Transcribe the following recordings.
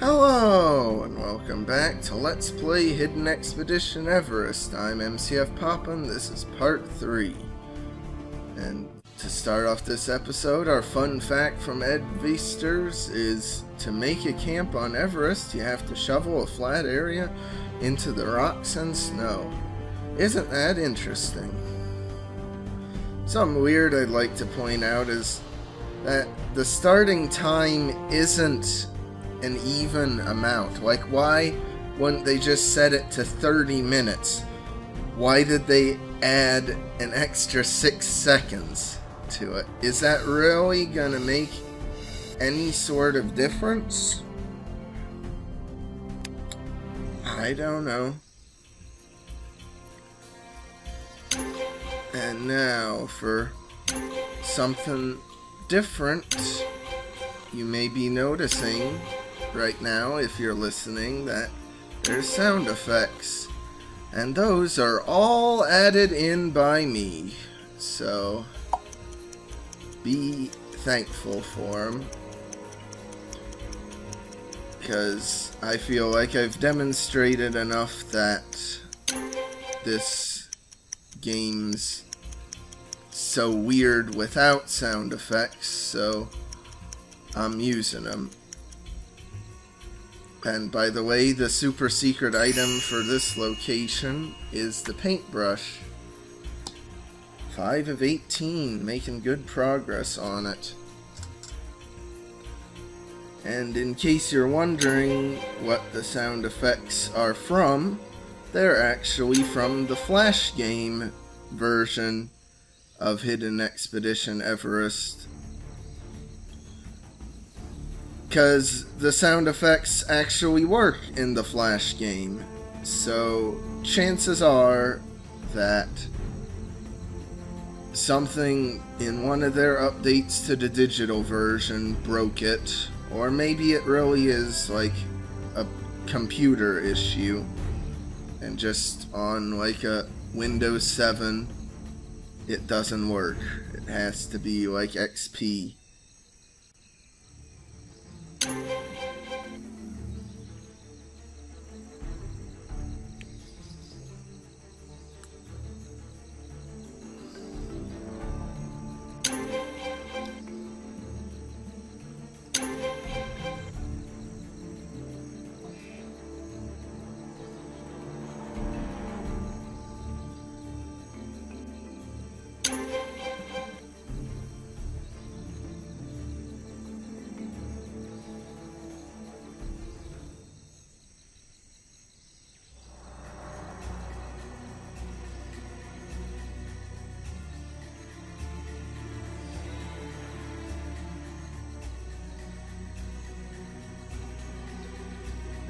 Hello, and welcome back to Let's Play Hidden Expedition Everest. I'm MCF Papa, this is part 3. And to start off this episode, our fun fact from Ed Viesturs is to make a camp on Everest, you have to shovel a flat area into the rocks and snow. Isn't that interesting? Something weird I'd like to point out is that the starting time isn't an even amount. Like, why wouldn't they just set it to 30 minutes? Why did they add an extra 6 seconds to it? Is that really gonna make any sort of difference? I don't know. And now for something different you may be noticing right now, if you're listening, that there's sound effects. And those are all added in by me. So, be thankful for them. Because I feel like I've demonstrated enough that this game's so weird without sound effects, so I'm using them. And by the way, the super secret item for this location is the paintbrush. 5 of 18, making good progress on it. And in case you're wondering what the sound effects are from, they're actually from the Flash game version of Hidden Expedition Everest because the sound effects actually work in the Flash game. So chances are that something in one of their updates to the digital version broke it, or maybe it really is like a computer issue, and just on like a Windows 7 it doesn't work. It has to be like XP.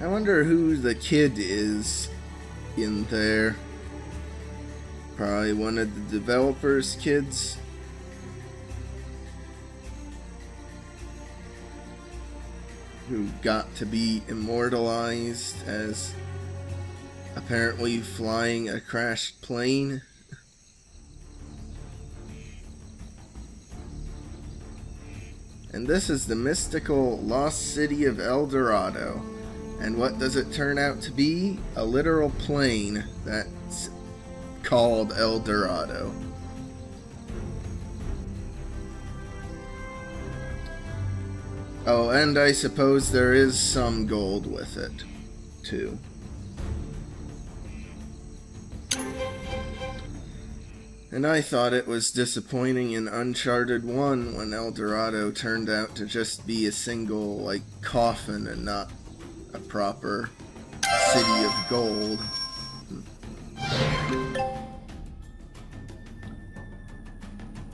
I wonder who the kid is in there. Probably one of the developers' kids. Who got to be immortalized as apparently flying a crashed plane. And this is the mystical lost city of El Dorado. And what does it turn out to be? A literal plane that's called El Dorado. Oh, and I suppose there is some gold with it, too. And I thought it was disappointing in Uncharted 1 when El Dorado turned out to just be a single, like, coffin and not a proper city of gold.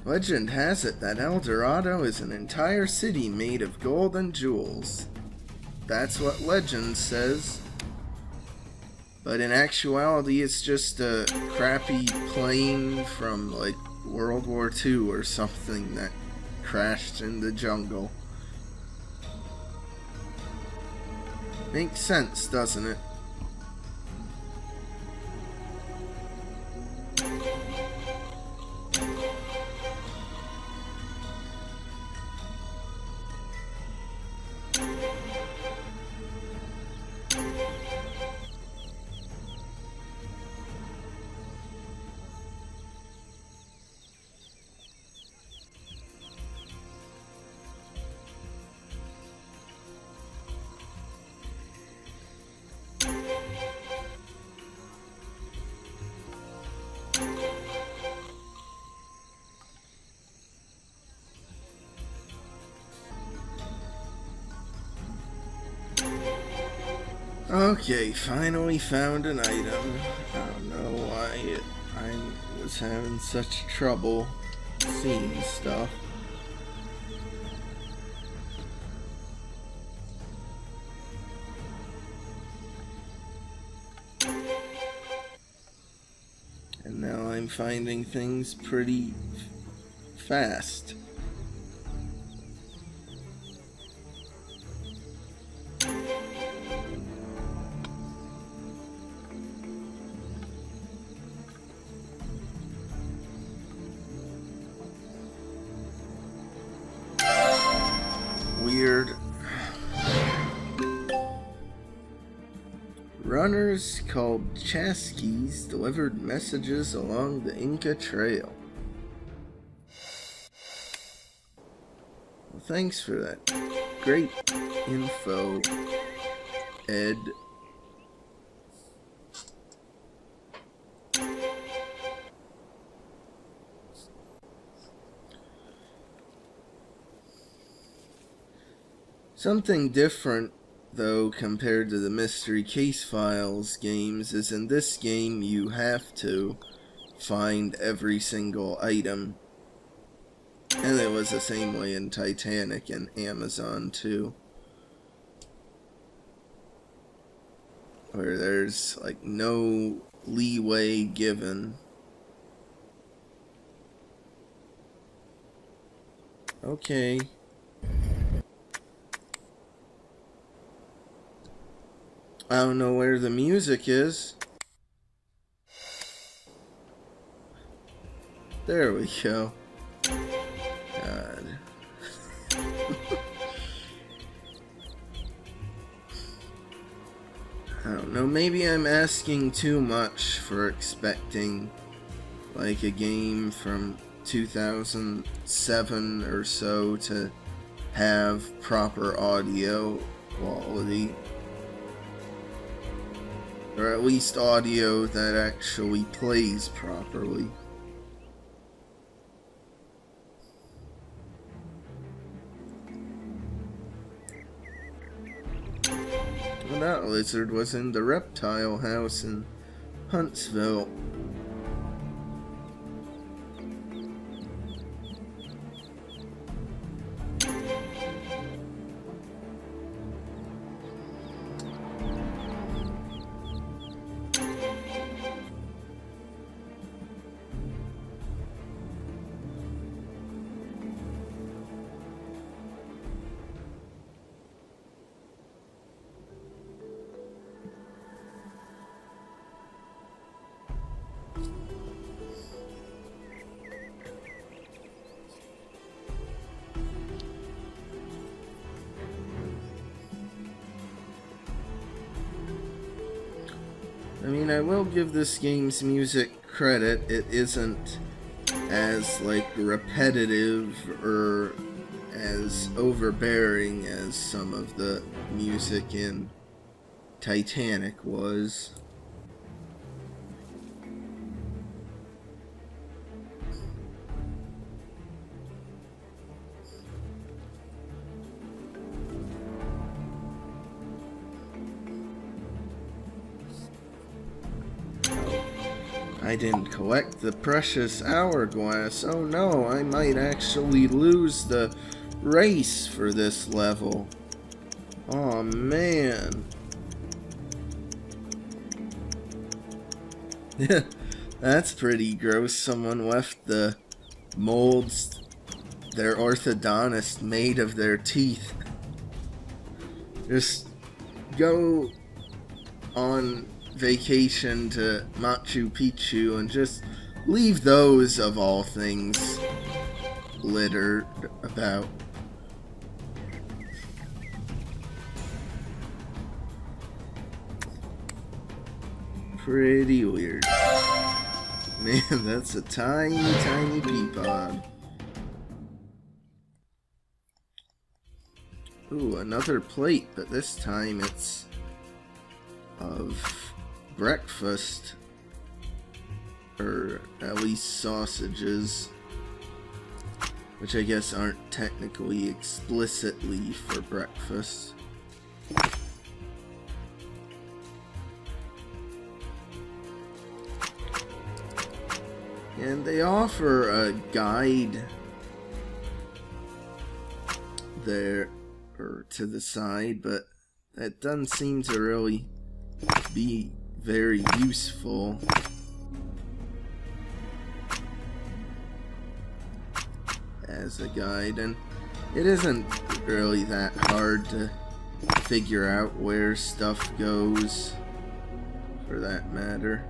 Legend has it that El Dorado is an entire city made of gold and jewels. That's what legend says. But in actuality, it's just a crappy plane from, like, World War II or something that crashed in the jungle. Makes sense, doesn't it? Okay, finally found an item. I don't know why I was having such trouble seeing stuff. And now I'm finding things pretty fast. Called Chasquis delivered messages along the Inca Trail. Well, thanks for that great info, Ed. Something different, though, compared to the Mystery Case Files games, is in this game you have to find every single item. And it was the same way in Titanic and Amazon, too. Where there's, like, no leeway given. Okay. I don't know where the music is. There we go. God. I don't know, maybe I'm asking too much for expecting like a game from 2007 or so to have proper audio quality or at least audio that actually plays properly. Well, that lizard was in the reptile house in Huntsville. Mean, I will give this game's music credit. It isn't as, like, repetitive or as overbearing as some of the music in Titanic was. I didn't collect the precious hourglass. Oh no, I might actually lose the race for this level. Oh man. That's pretty gross. Someone left the molds their orthodontist made of their teeth. Just go on vacation to Machu Picchu and just leave those of all things littered about. Pretty weird. Man, that's a tiny, tiny pea pod. Ooh, another plate, but this time it's of breakfast. Or at least sausages. Which I guess aren't technically explicitly for breakfast. And they offer a guide there or to the side, but that doesn't seem to really be very useful. as a guide and it isn't really that hard to figure out where stuff goes for that matter.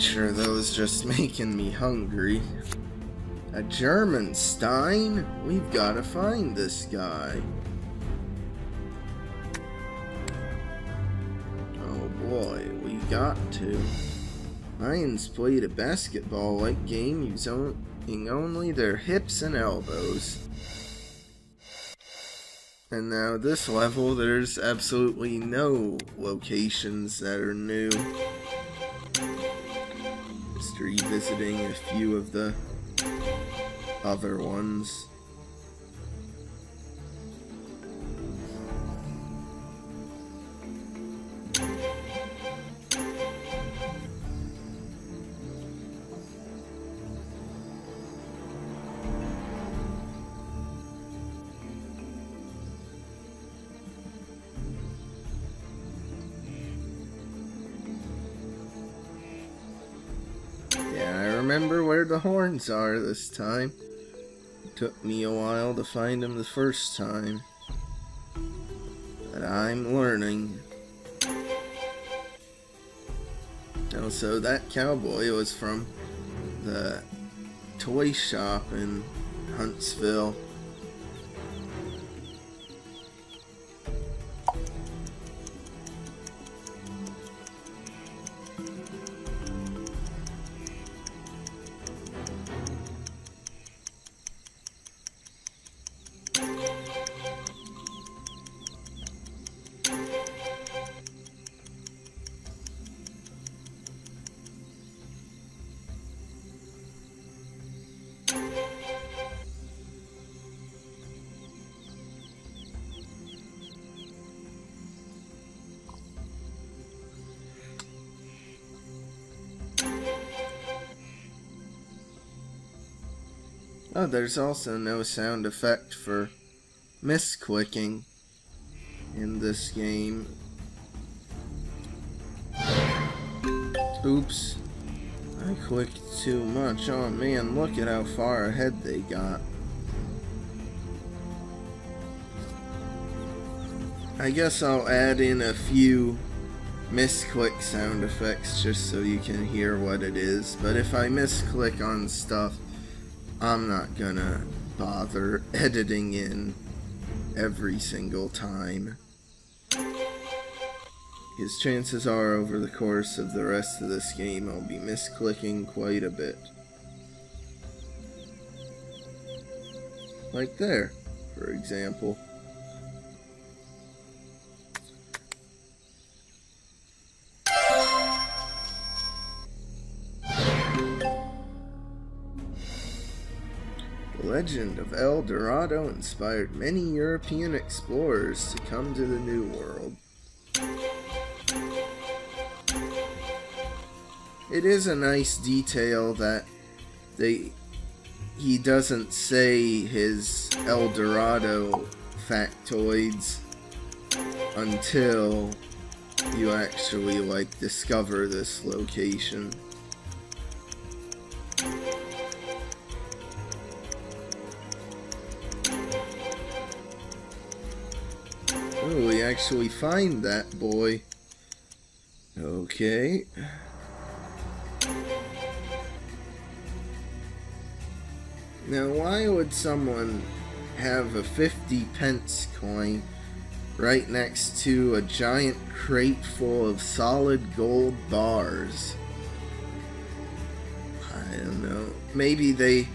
Picture, though, is just making me hungry. A German Stein? We've got to find this guy. Oh boy, we got to. Mayans played a basketball-like game using only their hips and elbows. And now this level, there's absolutely no locations that are new revisiting a few of the other ones. Horns are this time. Took me a while to find them the first time. But I'm learning. Also, that cowboy was from the toy shop in Huntsville. Oh, there's also no sound effect for misclicking in this game. Oops. I clicked too much. Oh man, look at how far ahead they got. I guess I'll add in a few misclick sound effects just so you can hear what it is. But if I misclick on stuff, I'm not gonna bother editing in every single time. Because chances are over the course of the rest of this game I'll be misclicking quite a bit. Like there, for example. Legend of El Dorado inspired many European explorers to come to the New World. It is a nice detail that they he doesn't say his El Dorado factoids until you actually like discover this location. Actually find that boy. Okay. Now, why would someone have a 50 pence coin right next to a giant crate full of solid gold bars? I don't know. Maybe they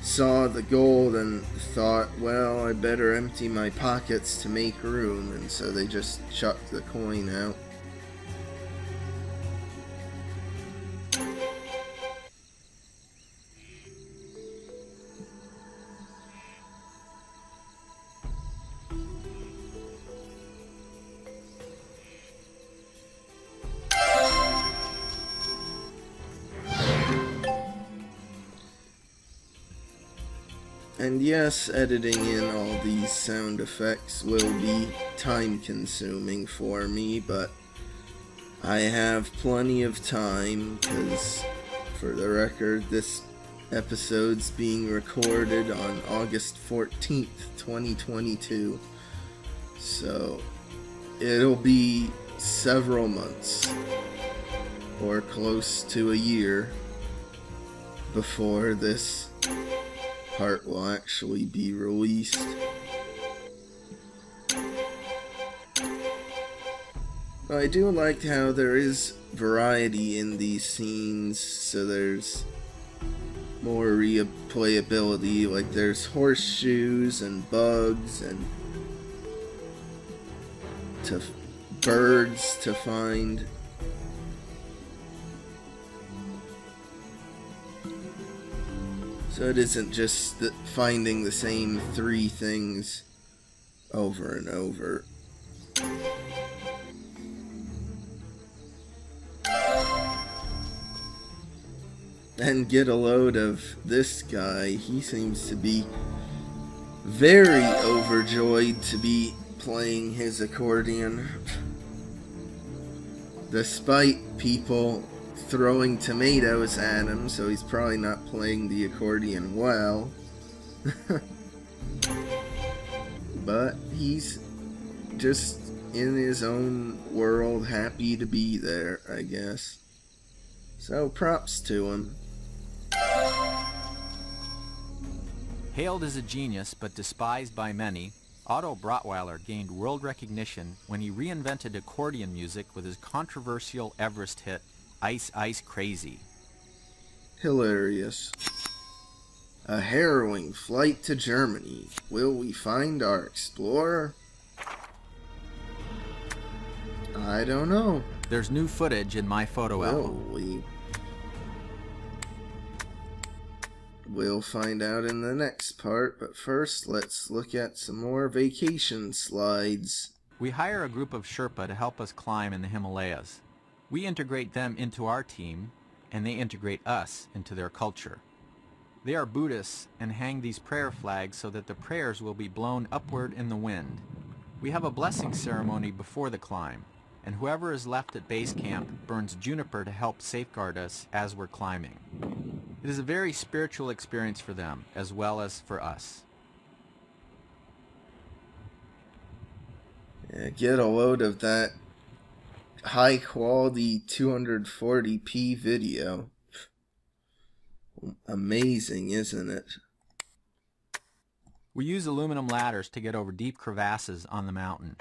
saw the gold and thought, well, I better empty my pockets to make room, and so they just chucked the coin out. And yes, editing in all these sound effects will be time consuming for me, but I have plenty of time because, for the record, this episode's being recorded on August 14th, 2022. So it'll be several months or close to a year before this part will actually be released. I do like how there is variety in these scenes, so there's more replayability, like there's horseshoes and bugs and to birds to find So it isn't just the, finding the same three things over and over. And get a load of this guy. He seems to be very overjoyed to be playing his accordion. Despite people throwing tomatoes at him, so he's probably not playing the accordion well. but he's just in his own world, happy to be there, I guess. So props to him. Hailed as a genius but despised by many, Otto Brottweiler gained world recognition when he reinvented accordion music with his controversial Everest hit, Ice Ice Crazy. Hilarious. A harrowing flight to Germany. Will we find our explorer? I don't know. There's new footage in my photo Will album. we? We'll find out in the next part, but first let's look at some more vacation slides. We hire a group of Sherpa to help us climb in the Himalayas. We integrate them into our team, and they integrate us into their culture. They are Buddhists and hang these prayer flags so that the prayers will be blown upward in the wind. We have a blessing ceremony before the climb, and whoever is left at base camp burns juniper to help safeguard us as we're climbing. It is a very spiritual experience for them, as well as for us. Yeah, get a load of that high quality 240p video. Amazing, isn't it? We use aluminum ladders to get over deep crevasses on the mountain.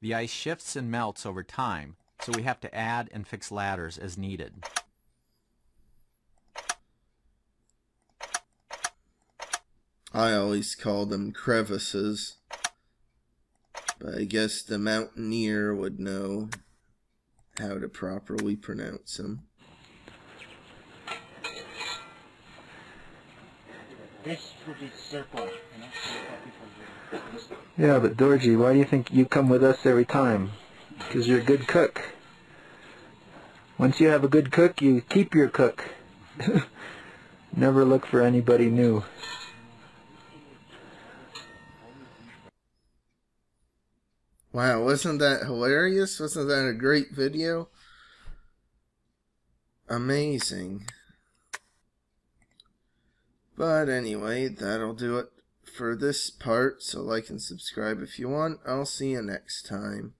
The ice shifts and melts over time, so we have to add and fix ladders as needed. I always call them crevices. But I guess the mountaineer would know how to properly pronounce them. This would be circle, you know, circle people Yeah, but Dorji, why do you think you come with us every time? Because you're a good cook. Once you have a good cook, you keep your cook. Never look for anybody new. Wow, wasn't that hilarious? Wasn't that a great video? Amazing. But anyway, that'll do it for this part, so like and subscribe if you want. I'll see you next time.